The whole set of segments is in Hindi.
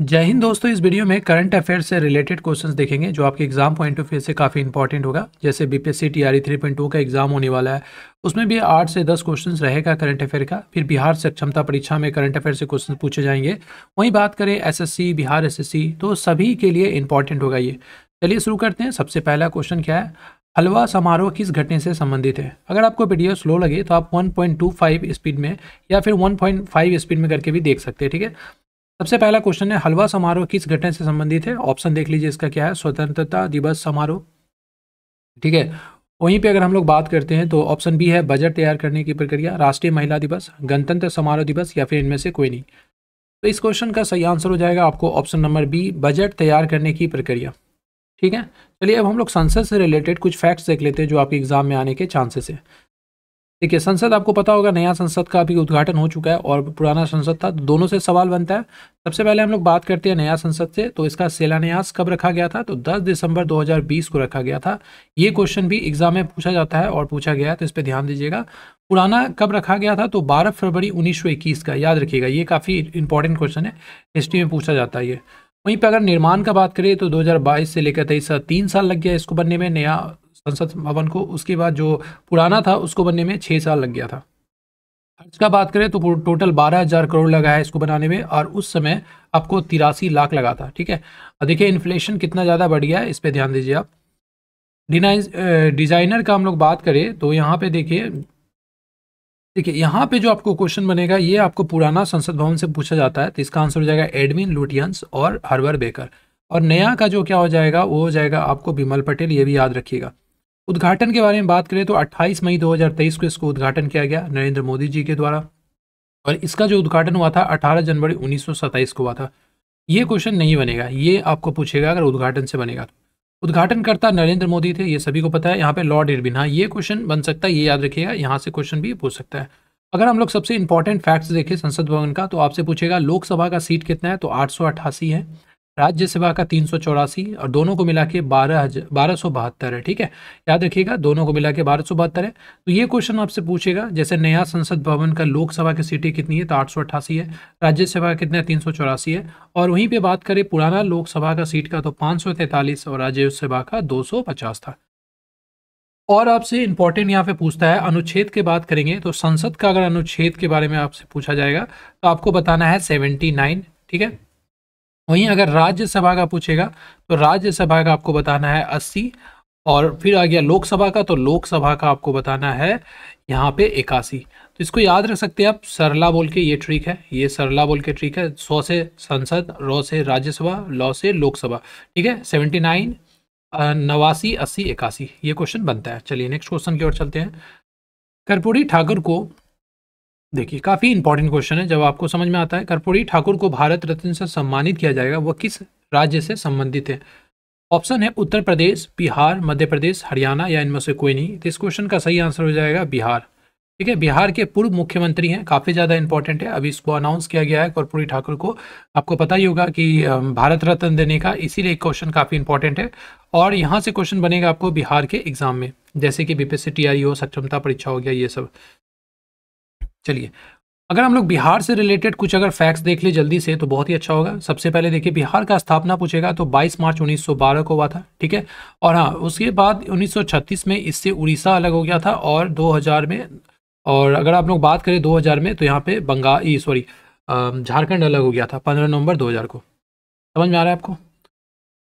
जय हिंद दोस्तों, इस वीडियो में करंट अफेयर से रिलेटेड क्वेश्चंस देखेंगे, जो आपके एग्ज़ाम पॉइंट ऑफ़ व्यू से काफ़ी इंपॉर्टेंट होगा। जैसे बीपीएससी टीआरई 3.2 का एग्ज़ाम होने वाला है। उसमें भी आठ से दस क्वेश्चंस रहेगा करंट अफेयर का। फिर बिहार से क्षमता परीक्षा में करंट अफेयर से क्वेश्चन पूछे जाएँगे। वहीं बात करें एसएससी बिहार एसएससी तो सभी के लिए इंपॉर्टेंट होगा ये। चलिए शुरू करते हैं। सबसे पहला क्वेश्चन क्या है? हलवा समारोह किस घटने से संबंधित है? अगर आपको वीडियो स्लो लगे तो आप 1.25 स्पीड में या फिर 1.5 स्पीड में करके भी देख सकते हैं, ठीक है? सबसे पहला क्वेश्चन है, हलवा समारोह किस घटना से संबंधित है? ऑप्शन देख लीजिए इसका क्या है, स्वतंत्रता दिवस समारोह। ठीक है, वहीं पे अगर हम लोग बात करते हैं तो ऑप्शन बी है, बजट तैयार करने की प्रक्रिया, राष्ट्रीय महिला दिवस, गणतंत्र समारोह दिवस या फिर इनमें से कोई नहीं। तो इस क्वेश्चन का सही आंसर हो जाएगा आपको ऑप्शन नंबर बी, बजट तैयार करने की प्रक्रिया। ठीक है, चलिए अब हम लोग संसद से रिलेटेड कुछ फैक्ट्स देख लेते हैं जो आपके एग्ज़ाम में आने के चांसेस है। देखिए, संसद आपको पता होगा, नया संसद का अभी उद्घाटन हो चुका है और पुराना संसद था, दोनों से सवाल बनता है। सबसे पहले हम लोग बात करते हैं नया संसद से तो इसका शिलान्यास कब रखा गया था? तो 10 दिसंबर 2020 को रखा गया था। ये क्वेश्चन भी एग्ज़ाम में पूछा जाता है और पूछा गया है तो इस पर ध्यान दीजिएगा। पुराना कब रखा गया था? तो बारह फरवरी उन्नीस सौ इक्कीस का, याद रखिएगा, ये काफ़ी इंपॉर्टेंट क्वेश्चन है हिस्ट्री में पूछा जाता है ये। वहीं पर अगर निर्माण का बात करें तो 2022 से लेकर तेईस, तीन साल लग गया इसको बनने में, नया संसद भवन को, उसके बाद जो पुराना था, उसको बनने में छः साल लग गया था। खर्च का बात करें तो टोटल बारह हज़ार करोड़ लगा है इसको बनाने में, और उस समय आपको तिरासी लाख लगा था, ठीक है? देखिए, इन्फ्लेशन कितना ज़्यादा बढ़ गया है, इस पर ध्यान दीजिए आप। डिज़ाइनर का हम लोग बात करें तो यहाँ पे देखिए देखिए, यहाँ पे जो आपको क्वेश्चन बनेगा, ये आपको पुराना संसद भवन से पूछा जाता है तो इसका आंसर हो जाएगा एडमिन लुटियंस और हरवर बेकर। और नया का जो क्या हो जाएगा, वो हो जाएगा आपको बिमल पटेल, ये भी याद रखिएगा। उद्घाटन के बारे में बात करें तो 28 मई 2023 को इसको उद्घाटन किया गया नरेंद्र मोदी जी के द्वारा। और इसका जो उद्घाटन हुआ था 18 जनवरी 1927 को हुआ था। ये क्वेश्चन नहीं बनेगा, ये आपको पूछेगा अगर उद्घाटन से बनेगा तो। उद्घाटनकर्ता नरेंद्र मोदी थे, ये सभी को पता है, यहाँ पे लॉर्ड इरबिन हाँ ये क्वेश्चन बन सकता है, ये याद रखिएगा, यहाँ से क्वेश्चन भी पूछ सकता है। अगर हम लोग सबसे इंपॉर्टेंट फैक्ट्स देखें संसद भवन का तो आपसे पूछेगा, लोकसभा का सीट कितना है तो आठ है। राज्यसभा का तीन सौ चौरासी और दोनों को मिला के बारह बारह है, ठीक है? याद रखिएगा, दोनों को मिला के बारह है। तो ये क्वेश्चन आपसे पूछेगा, जैसे नया संसद भवन का लोकसभा की सीटें कितनी है? तो आठ सौ अट्ठासी है। राज्यसभा कितने तीन सौ है। और वहीं पे बात करें, पुराना लोकसभा का सीट का तो पाँच सौ तैंतालीस और राज्यसभा का दो सौ पचास था। और आपसे इंपॉर्टेंट यहाँ पे पूछता है, अनुच्छेद की बात करेंगे तो संसद का अगर अनुच्छेद के बारे में आपसे पूछा जाएगा तो आपको बताना है सेवेंटी नाइन, ठीक है? वहीं अगर राज्यसभा का पूछेगा तो राज्यसभा का आपको बताना है अस्सी, और फिर आ गया लोकसभा का तो लोकसभा का आपको बताना है यहाँ पे इक्यासी। तो इसको याद रख सकते हैं आप, सरला बोल के ये ट्रिक है, ये सरला बोल के ट्रिक है, सौ से संसद, रो से राज्यसभा, लॉ से लोकसभा। ठीक है? सेवेंटी नाइन नवासी, अस्सी, इक्यासी, ये क्वेश्चन बनता है। चलिए, नेक्स्ट क्वेश्चन की ओर चलते हैं। कर्पूरी ठाकुर को देखिए, काफ़ी इंपॉर्टेंट क्वेश्चन है। जब आपको समझ में आता है, कर्पूरी ठाकुर को भारत रत्न से सम्मानित किया जाएगा, वह किस राज्य से संबंधित है? ऑप्शन है उत्तर प्रदेश, बिहार, मध्य प्रदेश, हरियाणा, या इनमें से कोई नहीं। तो इस क्वेश्चन का सही आंसर हो जाएगा बिहार। ठीक है, बिहार के पूर्व मुख्यमंत्री हैं, काफ़ी ज़्यादा इंपॉर्टेंट है। अभी इसको अनाउंस किया गया है कर्पूरी ठाकुर को। आपको पता ही होगा कि भारत रत्न देने का इसीलिए क्वेश्चन काफ़ी इंपॉर्टेंट है। और यहाँ से क्वेश्चन बनेगा आपको बिहार के एग्ज़ाम में। जैसे कि बीपीएससी टी हो सक्षमता परीक्षा हो गया, ये सब। चलिए अगर हम लोग बिहार से रिलेटेड कुछ अगर फैक्ट्स देख ले जल्दी से तो बहुत ही अच्छा होगा। सबसे पहले देखिए बिहार का स्थापना पूछेगा तो 22 मार्च 1912 को हुआ था ठीक है? और हाँ उसके बाद 1936 में इससे उड़ीसा अलग हो गया था और 2000 में और अगर आप लोग बात करें 2000 में तो यहाँ पे बंगाल सॉरी झारखंड अलग हो गया था पंद्रह नवंबर दो हज़ार को। समझ में आ रहा है आपको?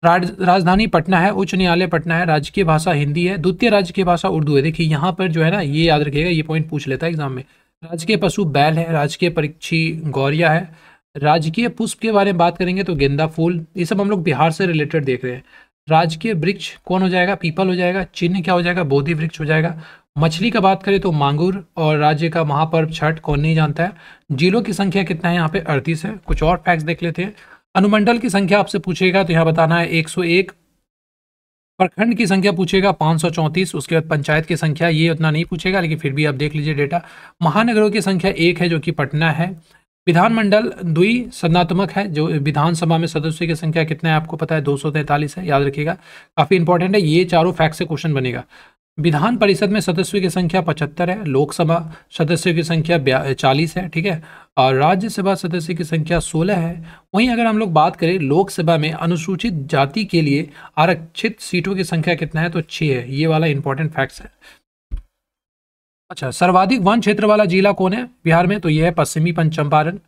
राज, राजधानी पटना है उच्च न्यायालय पटना है राज्य की भाषा हिंदी है द्वितीय राज्य की भाषा उर्दू है। देखिए यहाँ पर जो है ना ये याद रखिएगा ये पॉइंट पूछ लेता है एग्ज़ाम में। राजकीय पशु बैल है, राजकीय परीक्षी गौरिया है। राजकीय पुष्प के बारे में बात करेंगे तो गेंदा फूल, ये सब हम लोग बिहार से रिलेटेड देख रहे हैं। राजकीय वृक्ष कौन हो जाएगा? पीपल हो जाएगा। चिन्ह क्या हो जाएगा? बोधि वृक्ष हो जाएगा। मछली का बात करें तो मांगुर और राज्य का महापर्व छठ कौन नहीं जानता है। जिलों की संख्या कितना है? यहाँ पे अड़तीस है। कुछ और फैक्ट्स देख लेते हैं। अनुमंडल की संख्या आपसे पूछेगा तो यहाँ बताना है एक सौ एक प्रखंड की संख्या पूछेगा पाँच उसके बाद पंचायत की संख्या ये उतना नहीं पूछेगा, लेकिन फिर भी आप देख लीजिए डेटा। महानगरों की संख्या एक है जो कि पटना है। विधानमंडल दुई सदनात्मक है, जो विधानसभा में सदस्यों की संख्या कितना है आपको पता है, दो सौ तैंतालीस है, याद रखिएगा। काफ़ी इंपॉर्टेंट है, ये चारों फैक्ट से क्वेश्चन बनेगा। विधान परिषद में सदस्यों की संख्या पचहत्तर है, लोकसभा सदस्यों की संख्या चालीस है, ठीक है? और राज्यसभा सदस्य की संख्या सोलह है। वहीं अगर हम लोग बात करें लोकसभा में अनुसूचित जाति के लिए आरक्षित सीटों की संख्या कितना है तो छः है। ये वाला इंपॉर्टेंट फैक्ट्स है। अच्छा सर्वाधिक वन क्षेत्र वाला जिला कौन है बिहार में? तो यह है पश्चिमी पंच चंपारण।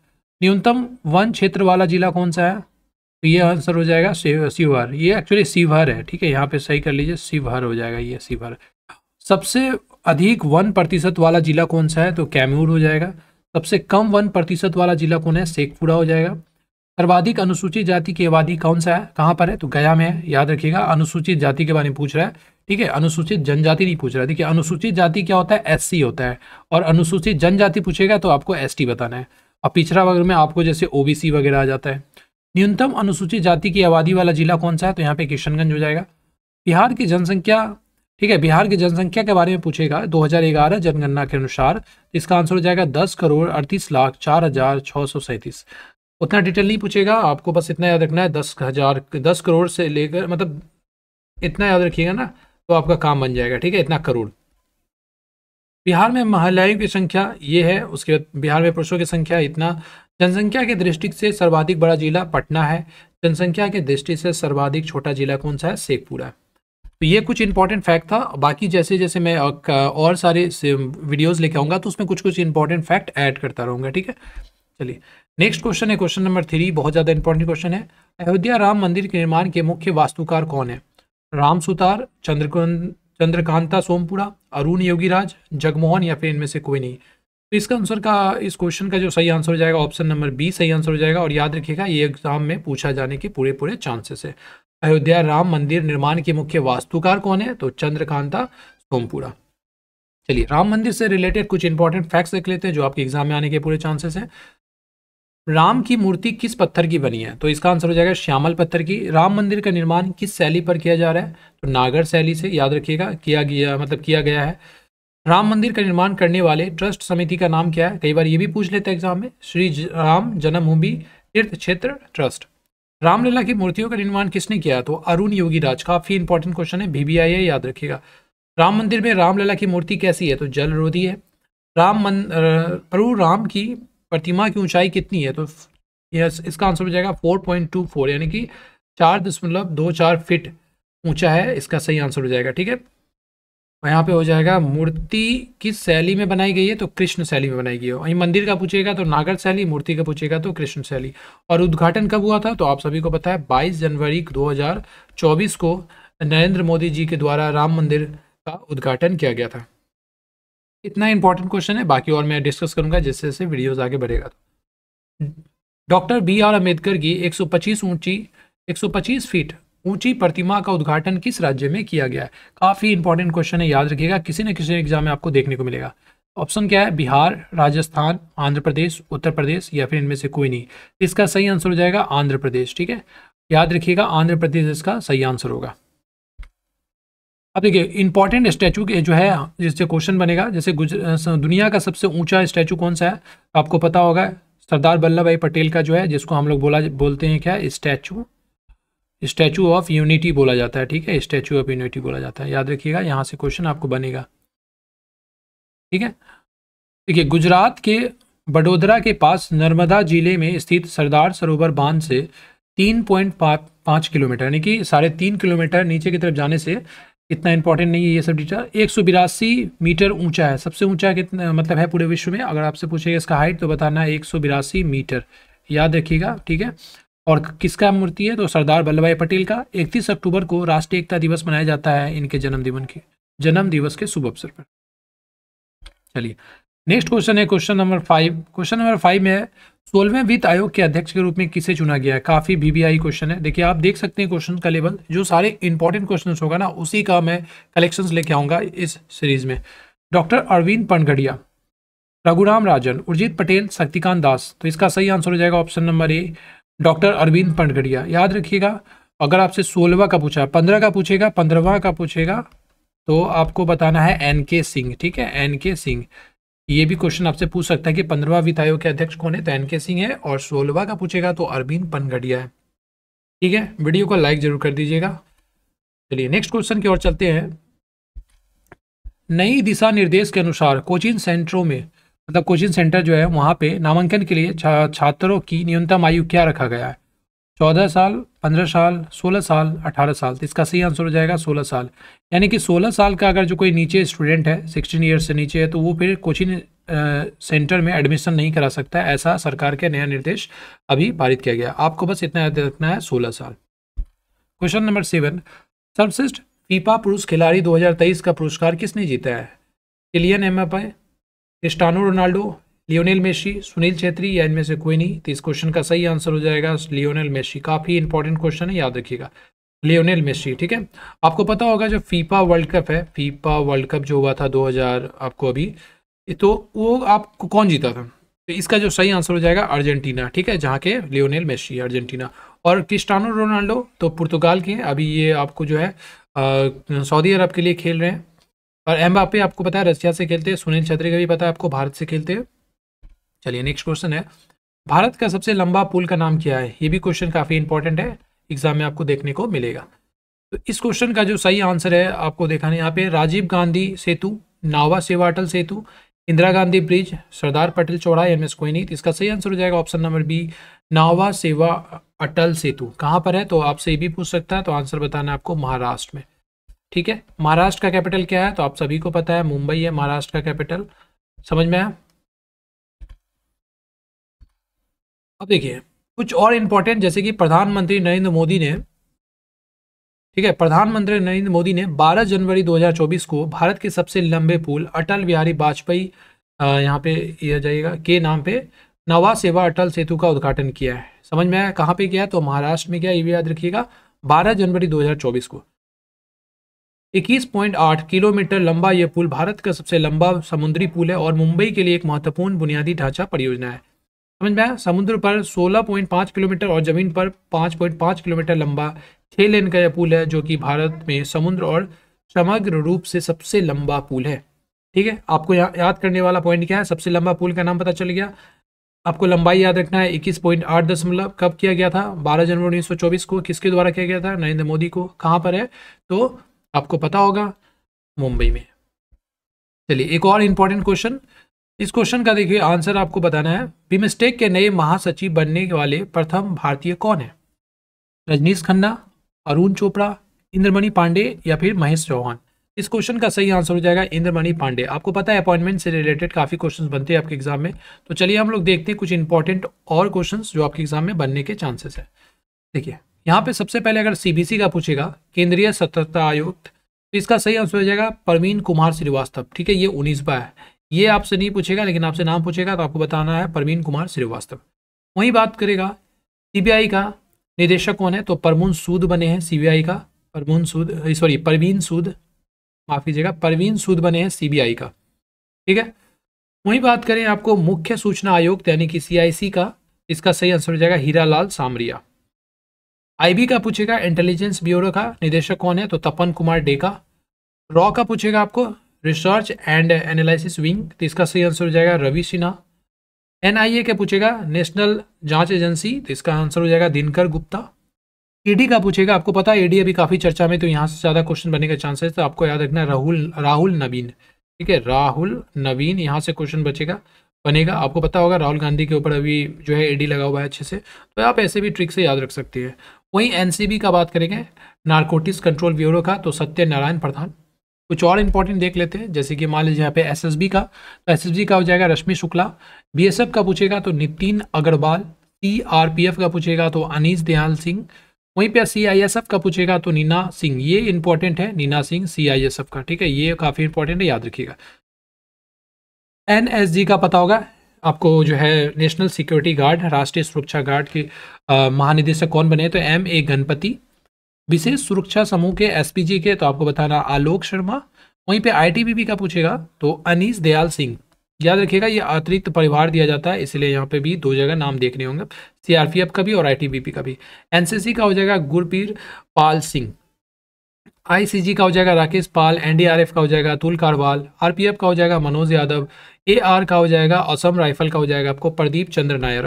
न्यूनतम वन क्षेत्र वाला जिला कौन सा है? तो ये आंसर हो जाएगा शिवहर। ये एक्चुअली शिवहर है, ठीक है? यहाँ पे सही कर लीजिए, शिवहर हो जाएगा, ये शिवहर। सबसे अधिक वन प्रतिशत वाला जिला कौन सा है? तो कैमूर हो जाएगा। सबसे कम वन प्रतिशत वाला जिला कौन है? शेखपुरा हो जाएगा। सर्वाधिक अनुसूचित जाति की आबादी कौन सा है? कहाँ पर है? तो गया में है। याद रखिएगा, अनुसूचित जाति के बारे में पूछ रहा है। ठीक है, अनुसूचित जनजाति नहीं पूछ रहा है। देखिए, अनुसूचित जाति क्या होता है? एससी होता है। और अनुसूचित जनजाति पूछेगा तो आपको एसटी बताना है। और पिछड़ा वर्ग में आपको जैसे ओबीसी वगैरह आ जाता है। न्यूनतम अनुसूचित जाति की आबादी वाला जिला कौन सा है? तो यहाँ पे किशनगंज हो जाएगा। बिहार की जनसंख्या ठीक है, बिहार की जनसंख्या के बारे में पूछेगा 2011 जनगणना के अनुसार इसका आंसर हो जाएगा दस करोड़ अड़तीस लाख चार हज़ार छः सौ सैंतीस। उतना डिटेल नहीं पूछेगा, आपको बस इतना याद रखना है, दस हज़ार, दस करोड़ से लेकर मतलब इतना याद रखिएगा ना तो आपका काम बन जाएगा, ठीक है, इतना करोड़। बिहार में महिलाओं की संख्या ये है, उसके बाद बिहार में पुरुषों की संख्या इतना। जनसंख्या के दृष्टि से सर्वाधिक बड़ा जिला पटना है, जनसंख्या के दृष्टि से सर्वाधिक छोटा जिला कौन सा है, शेखपुरा। तो ये कुछ इंपॉर्टेंट फैक्ट था। बाकी जैसे जैसे मैं और सारे वीडियोस लेके आऊँगा तो उसमें कुछ कुछ इंपॉर्टेंट फैक्ट ऐड करता रहूँगा, ठीक है? चलिए नेक्स्ट क्वेश्चन है क्वेश्चन नंबर थ्री बहुत ज़्यादा इंपॉर्टेंट क्वेश्चन है। अयोध्या राम मंदिर के निर्माण के मुख्य वास्तुकार कौन है? राम सुतार चंद्रकांत चंद्रकांता सोमपुरा, अरुण योगीराज, जगमोहन या फिर इनमें से कोई नहीं? तो इसका आंसर का, इस क्वेश्चन का जो सही आंसर हो जाएगा ऑप्शन नंबर बी सही आंसर हो जाएगा और याद रखिएगा, ये एग्ज़ाम में पूछा जाने के पूरे पूरे चांसेस है। अयोध्या राम मंदिर निर्माण के मुख्य वास्तुकार कौन है? तो चंद्रकांता सोमपुरा। चलिए, राम मंदिर से रिलेटेड कुछ इंपॉर्टेंट फैक्ट्स देख लेते हैं, जो आपके एग्ज़ाम में आने के पूरे चांसेस हैं। राम की मूर्ति किस पत्थर की बनी है? तो इसका आंसर हो जाएगा श्यामल पत्थर की। राम मंदिर का निर्माण किस शैली पर किया जा रहा है? तो नागर शैली से, याद रखिएगा, किया गया मतलब किया गया है। राम मंदिर का निर्माण करने वाले ट्रस्ट समिति का नाम क्या है? कई बार ये भी पूछ लेते हैं एग्ज़ाम में। श्री राम जन्मभूमि तीर्थ क्षेत्र ट्रस्ट रामलीला की मूर्तियों का निर्माण किसने किया? तो अरुण योगी राज, काफ़ी इंपॉर्टेंट क्वेश्चन है बीबीआई है याद रखिएगा। राम मंदिर में रामलीला की मूर्ति कैसी है? तो जल रोधी है। राम मन प्रभु राम की प्रतिमा की ऊंचाई कितनी है? तो यस इसका आंसर हो जाएगा फोर पॉइंट टू फोर यानी कि चार दशमलव दो चार फिट ऊँचा है, इसका सही आंसर हो जाएगा, ठीक है? यहाँ पे हो जाएगा, मूर्ति किस शैली में बनाई गई है तो कृष्ण शैली में बनाई गई है। वहीं मंदिर का पूछेगा तो नागर शैली, मूर्ति का पूछेगा तो कृष्ण शैली। और उद्घाटन कब हुआ था तो आप सभी को पता है, बाईस जनवरी 2024 को नरेंद्र मोदी जी के द्वारा राम मंदिर का उद्घाटन किया गया था। इतना इंपॉर्टेंट क्वेश्चन है, बाकी और मैं डिस्कस करूँगा, जिससे जैसे वीडियोस आगे बढ़ेगा। डॉक्टर बी आर अंबेडकर की 125 ऊँची 125 फीट ऊँची प्रतिमा का उद्घाटन किस राज्य में किया गया है? काफ़ी इंपॉर्टेंट क्वेश्चन है, याद रखिएगा, किसी न किसी एग्ज़ाम में आपको देखने को मिलेगा। ऑप्शन क्या है? बिहार, राजस्थान, आंध्र प्रदेश, उत्तर प्रदेश या फिर इनमें से कोई नहीं। इसका सही आंसर हो जाएगा आंध्र प्रदेश, ठीक है? याद रखिएगा, आंध्र प्रदेश इसका सही आंसर होगा। अब देखिए इंपॉर्टेंट स्टैचू जो है, जिससे क्वेश्चन बनेगा, जैसे दुनिया का सबसे ऊँचा स्टैचू कौन सा है? आपको पता होगा, सरदार वल्लभ भाई पटेल का जो है, जिसको हम लोग बोला, बोलते हैं क्या? स्टैचू स्टैचू ऑफ़ यूनिटी बोला जाता है, ठीक है? स्टैचू ऑफ़ यूनिटी बोला जाता है। याद रखिएगा, यहाँ से क्वेश्चन आपको बनेगा। ठीक है? देखिए, गुजरात के बडोदरा के पास नर्मदा ज़िले में स्थित सरदार सरोवर बाँध से तीन पॉइंट पाँच किलोमीटर, यानी कि साढ़े तीन किलोमीटर नीचे की तरफ़ जाने से इतना इंपॉर्टेंट नहीं है ये सब डिटेल एक सौ बिरासी मीटर ऊँचा है। सबसे ऊँचा कितना मतलब है पूरे विश्व में? अगर आपसे पूछेगा इसका हाइट तो बताना है एक सौ बिरासी मीटर। याद रखिएगा, ठीक है? और किसका मूर्ति है? तो सरदार वल्लभ भाई पटेल का। इकतीस अक्टूबर को राष्ट्रीय एकता दिवस मनाया जाता है इनके जन्म दिवन के, जन्म दिवस के शुभ अवसर पर। चलिए, नेक्स्ट क्वेश्चन है, question number five. Question number five में सोलहवें वित्त आयोग के अध्यक्ष के रूप में किसे चुना गया है? काफ़ी वीवीआई क्वेश्चन है। देखिए, आप देख सकते हैं क्वेश्चन का लेवल जो सारे इंपॉर्टेंट क्वेश्चन होगा ना, उसी का मैं कलेक्शन लेके आऊँगा इस सीरीज़ में। डॉक्टर अरविंद पनगढ़िया रघुराम राजन, उर्जित पटेल, शक्तिकांत दास। तो इसका सही आंसर हो जाएगा option number A doctor Arvind Panagariya याद रखिएगा, अगर आपसे सोलहवा का पूछा, पंद्रह का पूछेगा, पंद्रहवा का पूछेगा तो आपको बताना है एन के सिंह, ठीक है? एन के सिंह। ये भी क्वेश्चन आपसे पूछ सकता है कि पंद्रहवा वित्त आयोग के अध्यक्ष कौन है? तो एन के सिंह है और सोलहवा का पूछेगा तो अरविंद पनगढ़िया है। ठीक है? वीडियो को लाइक ज़रूर कर दीजिएगा। चलिए, नेक्स्ट क्वेश्चन की ओर चलते हैं। नई दिशा निर्देश के अनुसार कोचिंग सेंटरों में मतलब कोचिंग सेंटर जो है वहाँ पे नामांकन के लिए छा, छात्रों की न्यूनतम आयु क्या रखा गया है? चौदह साल पंद्रह साल सोलह साल अठारह साल। तो इसका सही आंसर हो जाएगा सोलह साल। यानी कि सोलह साल का अगर जो कोई नीचे स्टूडेंट है सिक्सटीन ईयर्स से नीचे है तो वो फिर कोचिंग सेंटर में एडमिशन नहीं करा सकता ऐसा सरकार के नया निर्देश अभी पारित किया गया। आपको बस इतना याद रखना है सोलह साल। Question number seven. सर्वश्रेष्ठ फीफा पुरुष खिलाड़ी 2023 का पुरस्कार किसने जीता है? Kylian Mbappe Cristiano Ronaldo, Lionel Messi, Sunil Chhetri, या इनमें से कोई नहीं। तो इस क्वेश्चन का सही आंसर हो जाएगा लियोनेल मेसी। काफ़ी इंपॉर्टेंट क्वेश्चन है, याद रखिएगा। लियोनेल मेसी, ठीक है? आपको पता होगा जो फीफा वर्ल्ड कप है, फीफा वर्ल्ड कप जो हुआ था 2000 आपको अभी तो वो आपको कौन जीता था? तो इसका जो सही आंसर हो जाएगा अर्जेंटीना, ठीक है? जहाँ के लियोनेल मेसी, अर्जेंटीना। और क्रिस्टानो रोनाल्डो तो पुर्तगाल के हैं। अभी ये आपको जो है सऊदी अरब के लिए खेल रहे हैं। और एम्बापे आपको पता है रशिया से खेलते हैं, सुनील छत्री का भी पता है आपको, भारत से खेलते हैं। चलिए नेक्स्ट क्वेश्चन है। भारत का सबसे लंबा पुल का नाम क्या है? ये भी क्वेश्चन काफ़ी इंपॉर्टेंट है। एग्ज़ाम में आपको देखने को मिलेगा। तो इस क्वेश्चन का जो सही आंसर है, आपको देखा यहाँ पे, राजीव गांधी सेतु, नावा सेवा अटल सेतु, इंदिरा गांधी ब्रिज सरदार पटेल चौड़ा इनमें से कोई नहीं इसका सही आंसर हो जाएगा ऑप्शन नंबर बी नावा सेवा अटल सेतु। कहाँ पर है? तो आपसे ये भी पूछ सकता है तो आंसर बताना आपको महाराष्ट्र में। ठीक है? महाराष्ट्र का कैपिटल क्या है? तो आप सभी को पता है, मुंबई है महाराष्ट्र का कैपिटल समझ में आया? अब देखिए, कुछ और इंपॉर्टेंट जैसे कि प्रधानमंत्री नरेंद्र मोदी ने, ठीक है? प्रधानमंत्री नरेंद्र मोदी ने 12 जनवरी 2024 को भारत के सबसे लंबे पुल अटल बिहारी वाजपेयी यहाँ पे यह जाएगा के नाम पे नवा सेवा अटल सेतु का उद्घाटन किया है। समझ में आया? कहाँ पे किया है? तो महाराष्ट्र में क्या ये भी याद रखिएगा 12 जनवरी 2024 को। 21.8 किलोमीटर लंबा यह पुल भारत का सबसे लंबा समुद्री पुल है और मुंबई के लिए एक महत्वपूर्ण बुनियादी ढांचा परियोजना है। समझ में आया? समुद्र पर 16.5 किलोमीटर और ज़मीन पर 5.5 किलोमीटर लंबा छह लेन का यह पुल है जो कि भारत में समुद्र और समग्र रूप से सबसे लंबा पुल है। ठीक है? आपको या, याद करने वाला पॉइंट क्या है? सबसे लंबा पुल का नाम पता चल गया। आपको लंबाई याद रखना है। इक्कीस पॉइंट आठ दशमलव कब किया गया था? बारह जनवरी उन्नीस सौ चौबीस को। किसके द्वारा किया गया था? नरेंद्र मोदी को। कहाँ पर है? तो आपको पता होगा मुंबई में। चलिए, एक और इंपॉर्टेंट क्वेश्चन इस क्वेश्चन का देखिए आंसर आपको बताना है। बिमस्टेक के नए महासचिव बनने वाले प्रथम भारतीय कौन है? रजनीश खन्ना, अरुण चोपड़ा, इंद्रमणि पांडे या फिर महेश चौहान? इस क्वेश्चन का सही आंसर हो जाएगा इंद्रमणि पांडे। आपको पता है अपॉइंटमेंट से रिलेटेड काफ़ी क्वेश्चंस बनते हैं आपके एग्ज़ाम में। तो चलिए हम लोग देखते हैं कुछ इंपॉर्टेंट और क्वेश्चंस जो आपके एग्ज़ाम में बनने के चांसेस है। देखिए यहाँ पे सबसे पहले अगर सीबीसी का पूछेगा, केंद्रीय सतर्कता आयोग तो इसका सही आंसर हो जाएगा परवीन कुमार श्रीवास्तव। ठीक है, ये उन्नीसवा है। ये आपसे नहीं पूछेगा, लेकिन आपसे नाम पूछेगा तो आपको बताना है परवीन कुमार श्रीवास्तव। वहीं बात करेगा सीबीआई का निदेशक कौन है तो परमुन सूद बने हैं सीबीआई का। परमुन सूद सॉरी परवीन सूद, माफ़ कीजिएगा, परवीन सूद बने हैं सीबीआई का। ठीक है? वहीं बात करें आपको मुख्य सूचना आयोग, यानी कि सीआईसी का, इसका सही आंसर हो जाएगा हीरालाल सामरिया। आईबी का पूछेगा इंटेलिजेंस ब्यूरो का निदेशक कौन है? तो तपन कुमार डेका। रॉ का पूछेगा आपको रिसर्च एंड एनालिसिस विंग तो इसका सही आंसर हो जाएगा रवि सिन्हा। एनआईए क्या पूछेगा नेशनल जाँच एजेंसी तो इसका आंसर हो जाएगा दिनकर गुप्ता। ईडी का पूछेगा, आपको पता है ईडी अभी काफ़ी चर्चा में तो यहाँ से ज़्यादा क्वेश्चन बनने का चांसेस तो आपको याद रखना, राहुल राहुल नवीन। ठीक है, राहुल नवीन, यहाँ से क्वेश्चन बचेगा, बनेगा। आपको पता होगा, राहुल गांधी के ऊपर अभी जो है ईडी लगा हुआ है अच्छे से तो आप ऐसे भी ट्रिक से याद रख सकती हैं। वहीं एनसीबी का बात करेंगे, नारकोटिक्स कंट्रोल ब्यूरो का तो सत्यनारायण प्रधान। कुछ और इंपॉर्टेंट देख लेते हैं, जैसे कि मान लीजिए यहाँ पे एसएसबी का तो एसएसबी का हो जाएगा रश्मि शुक्ला। बीएसएफ का पूछेगा तो नितिन अग्रवाल। सीआरपीएफ का पूछेगा तो अनीस दयाल सिंह। वहीं पे सीआईएसएफ का पूछेगा तो नीना सिंह। ये इंपॉर्टेंट है, नीना सिंह सीआईएसएफ का, ठीक है? ये काफ़ी इंपॉर्टेंट है, याद रखिएगा। एनएसजी का पता होगा आपको जो है नेशनल सिक्योरिटी गार्ड राष्ट्रीय सुरक्षा गार्ड के महानिदेशक कौन बने तो एम ए गणपति विशेष सुरक्षा समूह के एसपीजी के तो आपको बताना आलोक शर्मा। वहीं पे आईटीबीपी का पूछेगा तो अनीस दयाल सिंह। याद रखिएगा, ये अतिरिक्त परिवार दिया जाता है, इसलिए यहाँ पे भी दो जगह नाम देखने होंगे। सीआरपीएफ का भी और आईटीबीपी का भी। एनसीसी का हो जाएगा गुरपीर पाल सिंह। आईसीजी का हो जाएगा राकेश पाल एनडीआरएफ का हो जाएगा अतुल कारवाल आरपीएफ का हो जाएगा मनोज यादव एआर का हो जाएगा असम राइफल का हो जाएगा आपको प्रदीप चंद्र नायर।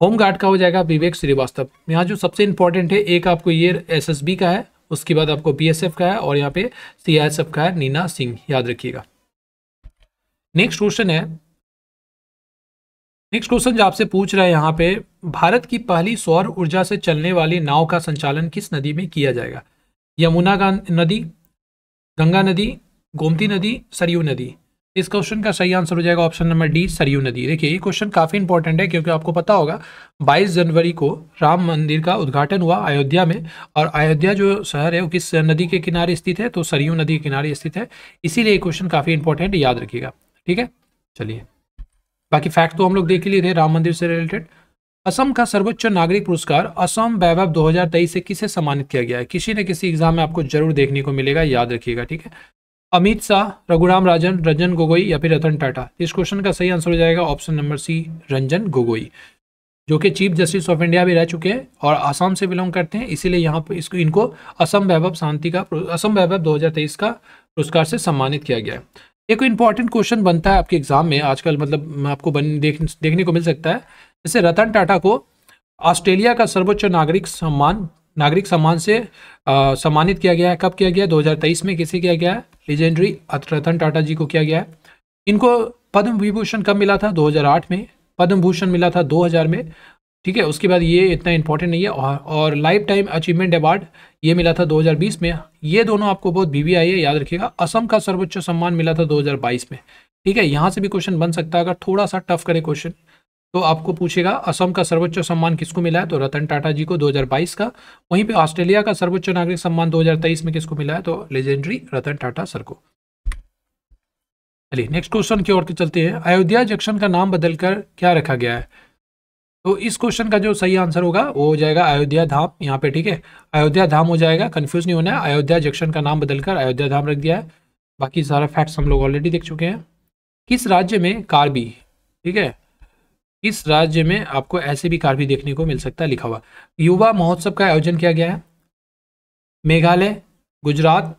होमगार्ड का हो जाएगा विवेक श्रीवास्तव। यहाँ जो सबसे इंपॉर्टेंट है, एक आपको ये एसएसबी का है, उसके बाद आपको बीएसएफ का है और यहाँ पे सीआईएसएफ का है, नीना सिंह, याद रखिएगा। नेक्स्ट क्वेश्चन है। नेक्स्ट क्वेश्चन जो आपसे पूछ रहा है यहाँ पे, भारत की पहली सौर ऊर्जा से चलने वाली नाव का संचालन किस नदी में किया जाएगा? यमुना नदी, गंगा नदी, गोमती नदी, सरयू नदी। इस क्वेश्चन का सही आंसर हो जाएगा ऑप्शन नंबर डी सरयू नदी। देखिए, ये क्वेश्चन काफ़ी इंपॉर्टेंट है क्योंकि आपको पता होगा 22 जनवरी को राम मंदिर का उद्घाटन हुआ अयोध्या में और अयोध्या जो शहर है वो किस नदी के किनारे स्थित है? तो सरयू नदी के किनारे स्थित है। इसीलिए ये क्वेश्चन काफ़ी इंपॉर्टेंट याद रखिएगा। ठीक है? चलिए। बाकी फैक्ट तो हम लोग देख लिए थे, राम मंदिर से रिलेटेड असम का सर्वोच्च नागरिक पुरस्कार असम वैभव 2023 से किसे सम्मानित किया गया है? किसी न किसी एग्ज़ाम में आपको ज़रूर देखने को मिलेगा, याद रखिएगा, ठीक है? अमित शाह, रघुराम राजन, रंजन गोगोई या फिर रतन टाटा? इस क्वेश्चन का सही आंसर हो जाएगा option number C Ranjan Gogoi, जो कि चीफ जस्टिस ऑफ़ इंडिया भी रह चुके हैं और असम से बिलोंग करते हैं, इसीलिए यहाँ पर इसको, इनको असम वैभव शांति का असम वैभव 2023 का पुरस्कार से सम्मानित किया गया है। एक इंपॉर्टेंट क्वेश्चन बनता है आपके एग्ज़ाम में, आजकल मतलब आपको बन, देख, देखने को मिल सकता है। जैसे रतन टाटा को ऑस्ट्रेलिया का सर्वोच्च नागरिक सम्मान नागरिक सम्मान से सम्मानित किया गया है। कब किया गया? है 2023 में किसे किया गया? है लीजेंडरी रतन टाटा जी को किया गया। है इनको पद्म विभूषण कब मिला था? 2008 में। पद्म भूषण मिला था 2000 में। ठीक है उसके बाद ये इतना इंपॉर्टेंट नहीं है। और, और लाइफ टाइम अचीवमेंट अवार्ड ये मिला था 2020 में। ये दोनों आपको बहुत बीवी आई है याद रखिएगा। असम का सर्वोच्च सम्मान मिला था 2022 में। ठीक है यहाँ से भी क्वेश्चन बन सकता है। अगर थोड़ा सा टफ करे क्वेश्चन तो आपको पूछेगा, असम का सर्वोच्च सम्मान किसको मिला है? तो रतन टाटा जी को 2022 का। वहीं पे ऑस्ट्रेलिया का सर्वोच्च नागरिक सम्मान 2023 में किसको मिला है? तो लेजेंडरी रतन टाटा सर को। चलिए, नेक्स्ट क्वेश्चन की ओर चलते हैं। अयोध्या जंक्शन का नाम बदलकर क्या रखा गया है? तो इस क्वेश्चन का जो सही आंसर होगा, वो हो जाएगा अयोध्या धाम। यहाँ पे ठीक है, अयोध्या धाम हो जाएगा कंफ्यूज नहीं होना है। अयोध्या जंक्शन का नाम बदलकर अयोध्या धाम रख दिया है। बाकी सारा फैक्ट्स हम लोग ऑलरेडी देख चुके हैं। किस राज्य में कार्बी ठीक है इस राज्य में आपको ऐसे भी कार भी देखने को मिल सकता है, लिखा हुआ। युवा महोत्सव का आयोजन किया गया है। मेघालय, गुजरात,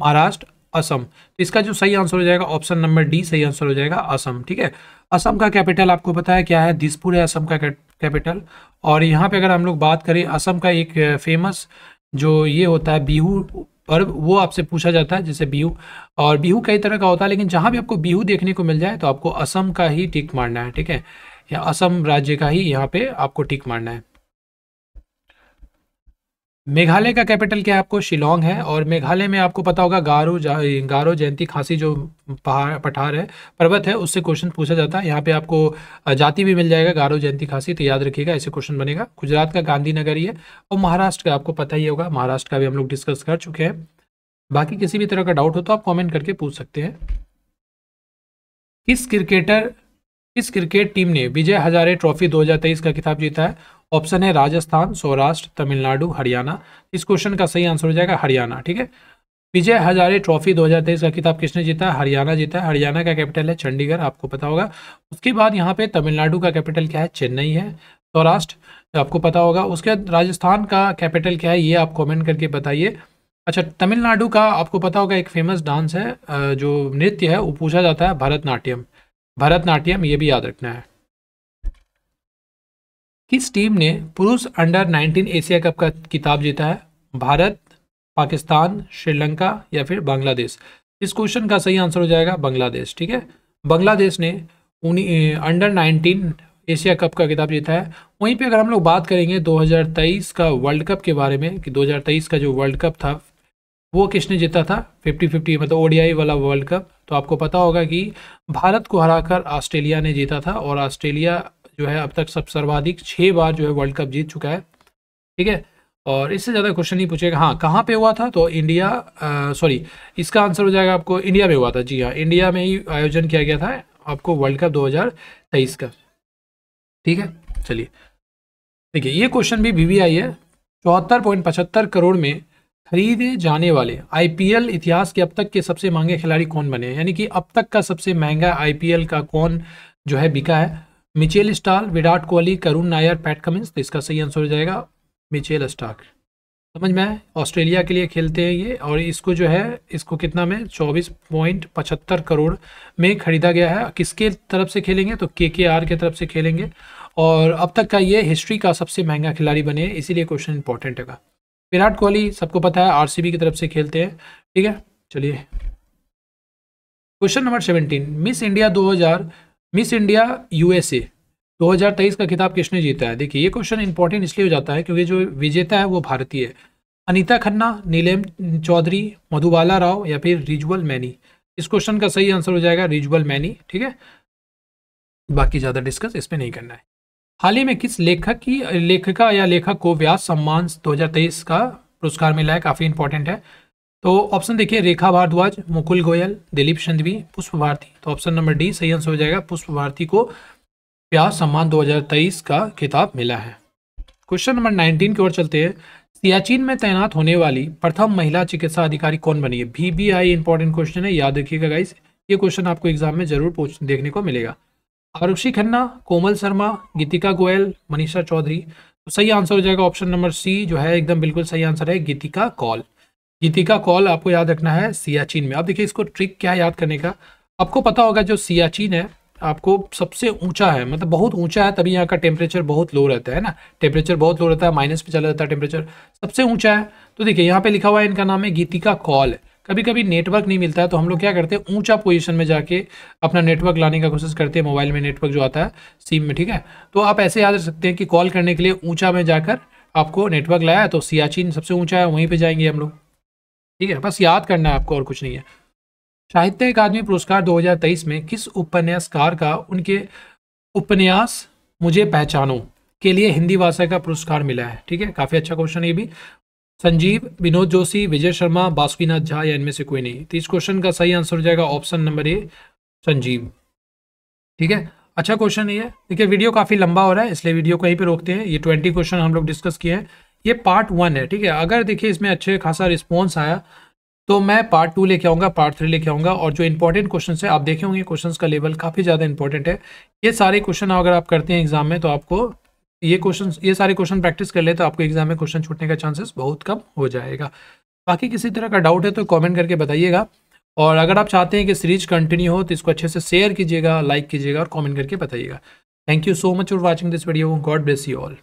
महाराष्ट्र, असम। तो इसका जो सही आंसर हो जाएगा, ऑप्शन नंबर डी सही आंसर हो जाएगा, असम, ठीक है? असम का कैपिटल आपको पता है क्या है? दिसपुर है असम का कैपिटल। और यहाँ पे अगर हम लोग बात करें, असम का एक फ़ेमस जो ये होता है, बिहू पर्व, वो आपसे पूछा जाता है, जैसे बिहू। और बिहू कई तरह का होता है, लेकिन जहाँ भी आपको बिहू देखने को मिल जाए तो आपको असम का ही टिक मारना है, ठीक है? या असम राज्य का ही यहाँ पे आपको टिक मारना है। मेघालय का कैपिटल क्या है आपको? शिलोंग है और मेघालय में आपको पता होगा गारो गारो जयंती खांसी जो पहाड़, पठार है, पर्वत है, उससे क्वेश्चन पूछा जाता है। यहाँ पे आपको जाति भी मिल जाएगा, गारो जयंती खांसी तो याद रखिएगा, ऐसे क्वेश्चन बनेगा। गुजरात का गांधीनगर ही है और महाराष्ट्र का आपको पता ही होगा, महाराष्ट्र का भी हम लोग डिस्कस कर चुके हैं। बाकी किसी भी तरह का डाउट हो तो आप कॉमेंट करके पूछ सकते हैं। किस क्रिकेटर किस क्रिकेट टीम ने विजय हजारे ट्रॉफी 2023 का खिताब जीता है। ऑप्शन है राजस्थान, सौराष्ट्र, तमिलनाडु, हरियाणा। इस क्वेश्चन का सही आंसर हो जाएगा हरियाणा, ठीक है? विजय हजारे ट्रॉफी 2023 का खिताब किसने जीता है? हरियाणा जीता है। हरियाणा का कैपिटल है चंडीगढ़, आपको पता होगा। उसके बाद यहाँ पे तमिलनाडु का कैपिटल क्या है? चेन्नई है। सौराष्ट्र, आपको पता होगा। उसके बाद राजस्थान का कैपिटल क्या है? ये आप कॉमेंट करके बताइए। अच्छा तमिलनाडु का आपको पता होगा, एक फ़ेमस डांस है जो नृत्य है, वो पूछा जाता है, भरतनाट्यम। भरतनाट्यम, ये भी याद रखना है। किस टीम ने पुरुष अंडर 19 एशिया कप का किताब जीता है? भारत, पाकिस्तान, श्रीलंका या फिर बांग्लादेश? इस क्वेश्चन का सही आंसर हो जाएगा बांग्लादेश, ठीक है? बांग्लादेश ने अंडर 19 एशिया कप का किताब जीता है। वहीं पे अगर हम लोग बात करेंगे 2023 का वर्ल्ड कप के बारे में, कि 2023 का जो वर्ल्ड कप था वो किसने जीता था? 50 50 मतलब ओडीआई वाला वर्ल्ड कप तो आपको पता होगा कि भारत को हराकर ऑस्ट्रेलिया ने जीता था और ऑस्ट्रेलिया जो है अब तक सब सर्वाधिक छः बार जो है वर्ल्ड कप जीत चुका है। ठीक है? और इससे ज़्यादा क्वेश्चन नहीं पूछेगा। हाँ कहाँ पे हुआ था? तो इंडिया सॉरी इसका आंसर हो जाएगा आपको इंडिया में हुआ था। जी हाँ इंडिया में ही आयोजन किया गया था आपको वर्ल्ड कप 2023 का। ठीक है? चलिए। देखिए, ये क्वेश्चन भी वी है। चौहत्तर पॉइंट पचहत्तर करोड़ में खरीदे जाने वाले। आईपीएल इतिहास के अब तक के सबसे महँगे खिलाड़ी कौन बने हैं? यानी कि अब तक का सबसे महँगा आईपीएल का कौन जो है बिका है? Mitchell Starc Virat Kohli, Karun Nair, Pat Cummins. तो इसका सही आंसर हो जाएगा मिचेल स्टार्क समझ में आए ऑस्ट्रेलिया के लिए खेलते हैं ये और इसको जो है, इसको कितना में? चौबीस पॉइंट पचहत्तर करोड़ में खरीदा गया है। किसके तरफ़ से खेलेंगे? तो के के आर के तरफ़ से खेलेंगे। और अब तक का ये हिस्ट्री का सबसे महँगा खिलाड़ी बने इसीलिए क्वेश्चन इंपॉर्टेंट है। विराट कोहली, सबको पता है आरसीबी की तरफ़ से खेलते हैं। ठीक है? चलिए। Question number seventeen Miss India 2000 Miss India USA 2023 का खिताब किसने जीता है? देखिए, ये क्वेश्चन इंपॉर्टेंट इसलिए हो जाता है क्योंकि जो विजेता है वो भारतीय है। अनीता खन्ना, नीलेम चौधरी, मधुबाला राव या फिर रिजवल मैनी? इस क्वेश्चन का सही आंसर हो जाएगा रिजवल मैनी। ठीक है? बाकी ज़्यादा डिस्कस इस पर नहीं करना है। हाल ही में किस लेखक की, लेखिका या लेखक को व्यास सम्मान 2023 का पुरस्कार मिला है, काफ़ी इंपॉर्टेंट है। तो ऑप्शन देखिए, रेखा भारद्वाज, मुकुल गोयल, दिलीप चंदवी पुष्प भारती। तो ऑप्शन नंबर डी सही आंसर हो जाएगा, पुष्प भारती को व्यास सम्मान 2023 का खिताब मिला है। क्वेश्चन नंबर 19 की ओर चलते हैं। सियाचिन में तैनात होने वाली प्रथम महिला चिकित्सा अधिकारी कौन बनी है? V B I important question है, याद रखिएगा गाइस ये क्वेश्चन आपको एग्ज़ाम में ज़रूर देखने को मिलेगा। आरुषि खन्ना, कोमल शर्मा, गीतिका गोयल, मनीषा चौधरी। तो सही आंसर हो जाएगा ऑप्शन नंबर सी, जो है एकदम बिल्कुल सही आंसर है, गीतिका कॉल। गीतिका कॉल आपको याद रखना है सियाचिन में। अब देखिए इसको ट्रिक क्या है याद करने का। आपको पता होगा जो सियाचिन है, आपको सबसे ऊँचा है मतलब बहुत ऊँचा है, तभी यहाँ का टेम्परेचर बहुत लो रहता है ना? टेम्परेचर बहुत लो रहता है माइनस पे चला जाता है टेम्परेचर सबसे ऊँचा है। तो देखिए यहाँ पे लिखा हुआ है, इनका नाम है गीतिका कॉल। कभी कभी नेटवर्क नहीं मिलता है तो हम लोग क्या करते हैं, ऊँचा पोजीशन में जाके अपना नेटवर्क लाने का कोशिश करते हैं मोबाइल में नेटवर्क जो आता है सिम में, ठीक है? तो आप ऐसे याद रख सकते हैं कि कॉल करने के लिए ऊँचा में जाकर आपको नेटवर्क लाया तो सियाचिन सबसे ऊँचा है, वहीं पर जाएँगे हम लोग। ठीक है? बस याद करना है आपको और कुछ नहीं है। साहित्य अकादमी पुरस्कार 2023 में किस उपन्यासकार का उनके उपन्यास मुझे पहचानो के लिए हिंदी भाषा का पुरस्कार मिला है? ठीक है? काफ़ी अच्छा क्वेश्चन ये भी। संजीव, विनोद जोशी, विजय शर्मा, बासुकीनाथ झा, या इनमें से कोई नहीं। तो इस क्वेश्चन का सही आंसर हो जाएगा ऑप्शन नंबर ए संजीव। ठीक है? अच्छा क्वेश्चन ये देखिए वीडियो काफ़ी लंबा हो रहा है, इसलिए वीडियो को यहीं पे रोकते हैं। ये ट्वेंटी क्वेश्चन हम लोग डिस्कस किए हैं। ये पार्ट वन है, ठीक है? अगर देखिए, इसमें अच्छे खासा रिस्पॉन्स आया तो मैं पार्ट टू लेके आऊँगा पार्ट थ्री लेके आऊँगा, और जो इंपॉर्टेंट क्वेश्चन है, आप देखे होंगे क्वेश्चन का लेवल काफ़ी ज़्यादा इंपॉर्टेंट है। ये सारे क्वेश्चन अगर आप करते हैं एग्ज़ाम में तो आपको ये क्वेश्चन ये सारे क्वेश्चन प्रैक्टिस कर ले तो आपको एग्ज़ाम में क्वेश्चन छूटने का चांसेस बहुत कम हो जाएगा। बाकी किसी तरह का डाउट है तो कमेंट करके बताइएगा। और अगर आप चाहते हैं कि सीरीज़ कंटिन्यू हो तो इसको अच्छे से शेयर कीजिएगा लाइक कीजिएगा और कमेंट करके बताइएगा। Thank you so much for watching this video God bless you all